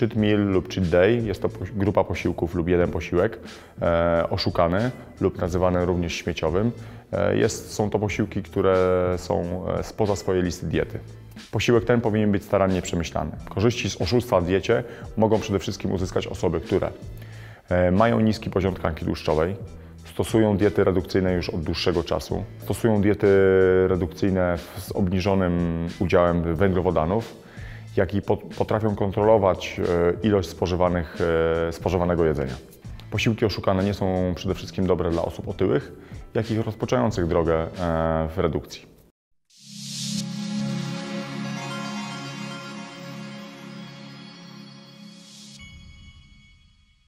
cheat meal lub cheat day. Jest to grupa posiłków lub jeden posiłek e, oszukany lub nazywany również śmieciowym. E, jest, są to posiłki, które są e, spoza swojej listy diety. Posiłek ten powinien być starannie przemyślany. Korzyści z oszustwa w diecie mogą przede wszystkim uzyskać osoby, które mają niski poziom tkanki tłuszczowej, stosują diety redukcyjne już od dłuższego czasu, stosują diety redukcyjne z obniżonym udziałem węglowodanów, jak i pot- potrafią kontrolować e, ilość spożywanych, e, spożywanego jedzenia. Posiłki oszukane nie są przede wszystkim dobre dla osób otyłych, jak i rozpoczynających drogę e, w redukcji.